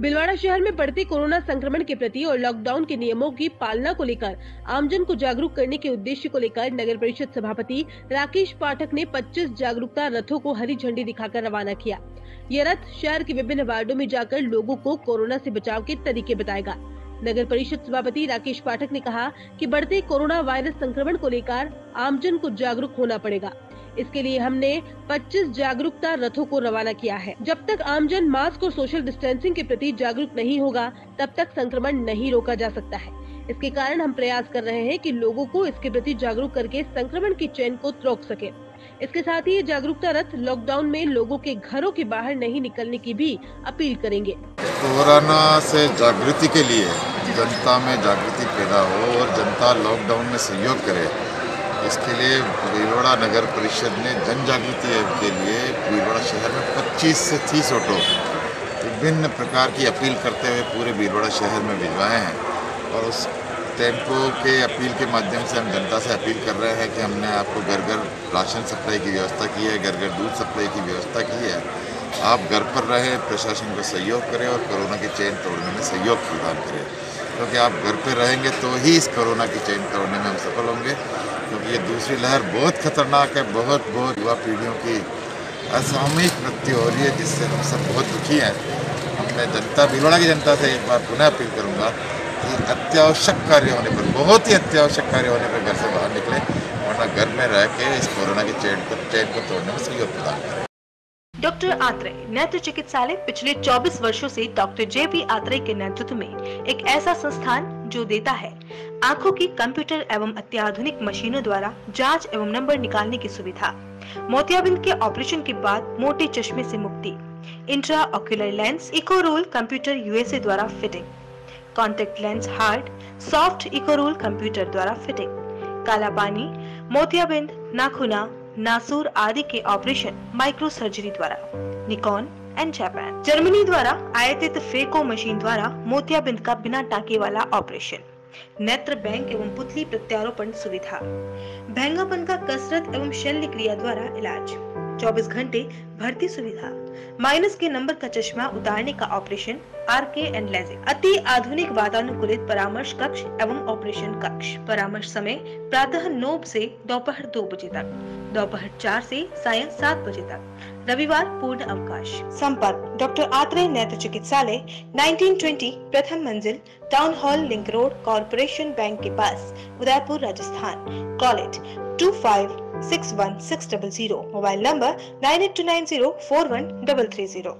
भीलवाड़ा शहर में बढ़ते कोरोना संक्रमण के प्रति और लॉकडाउन के नियमों की पालना को लेकर, आमजन को जागरूक करने के उद्देश्य को लेकर नगर परिषद सभापति राकेश पाठक ने 25 जागरूकता रथों को हरी झंडी दिखाकर रवाना किया। ये रथ शहर के विभिन्न वार्डो में जाकर लोगों को कोरोना से बचाव के तरीके बताएगा। नगर परिषद सभापति राकेश पाठक ने कहा कि बढ़ते कोरोना वायरस संक्रमण को लेकर आमजन को जागरूक होना पड़ेगा। इसके लिए हमने 25 जागरूकता रथों को रवाना किया है। जब तक आमजन मास्क और सोशल डिस्टेंसिंग के प्रति जागरूक नहीं होगा, तब तक संक्रमण नहीं रोका जा सकता है। इसके कारण हम प्रयास कर रहे हैं कि लोगों को इसके प्रति जागरूक करके संक्रमण की चैन को रोक सके। इसके साथ ही ये जागरूकता रथ लॉकडाउन में लोगों के घरों के बाहर नहीं निकलने की भी अपील करेंगे। कोरोना से जागृति के लिए जनता में जागृति पैदा हो और जनता लॉकडाउन में सहयोग करे इसके लिए भीलवाड़ा नगर परिषद ने जन जागृति के लिए भीलवाड़ा शहर में 25 से 30 ऑटो विभिन्न प्रकार की अपील करते हुए पूरे भीलवाड़ा शहर में भिजवाए हैं। और उस टेंपो के अपील के माध्यम से हम जनता से अपील कर रहे हैं कि हमने आपको घर घर राशन सप्लाई की व्यवस्था की है घर घर दूध सप्लाई की व्यवस्था की है। आप घर पर रहें, प्रशासन को सहयोग करें और कोरोना की चेन तोड़ने में सहयोग प्रदान करें। क्योंकि आप घर पर रहेंगे तो ही इस कोरोना की चेन तोड़ने में हम सफल होंगे। ये दूसरी लहर बहुत खतरनाक है, बहुत बहुत युवा पीढ़ियों की असामयिक मृत्यु हो रही है, जिससे हम सब बहुत दुखी हैं। मैं जनता, भीलवाड़ा की जनता से एक बार पुनः अपील करूँगा कि अत्यावश्यक कार्य होने पर, बहुत ही अत्यावश्यक कार्य होने पर घर से बाहर निकले, वरना घर में रह के इस कोरोना की चेन को चेन को तोड़ने में सहयोग प्रदान करें। डॉक्टर आत्रे, नेत्र चिकित्सालय पिछले 24 वर्षों से डॉक्टर जे पी आत्रे के नेतृत्व में एक ऐसा संस्थान जो देता है आँखों की कंप्यूटर एवं अत्याधुनिक मशीनों द्वारा जाँच एवं नंबर निकालने की सुविधा। मोतियाबिंद के ऑपरेशन के बाद मोटे चश्मे से मुक्ति। Intraocular lens, eco roll computer USA द्वारा fitting. Contact lens, hard, soft eco roll computer द्वारा फिटिंग। काला पानी मोतियाबिंद, नाखुना, नासूर आदि के ऑपरेशन माइक्रो सर्जरी द्वारा। Nikon and Japan. जर्मनी द्वारा आयातित फेको मशीन द्वारा मोतियाबिंद का बिना टाके वाला ऑपरेशन। नेत्र बैंक एवं पुतली प्रत्यारोपण सुविधा। भैंगापन का कसरत एवं शल्य क्रिया द्वारा इलाज। 24 घंटे भर्ती सुविधा। माइनस के नंबर का चश्मा उतारने का operation R K and LASIK. अति आधुनिक वातानुकूलित परामर्श कक्ष एवं ऑपरेशन कक्ष। परामर्श समय प्रातः नौ से दोपहर दो बजे तक। दोपहर चार से सायं सात बजे तक। रविवार, पूर्ण अवकाश। संपर्क, डॉक्टर आत्रे नेत्र चिकित्सालय 1920 प्रथम मंजिल town hall link road corporation bank के पास, Udaipur, Rajasthan. Call it two five six one six double zero mobile number nine eight two nine zero four one double three zero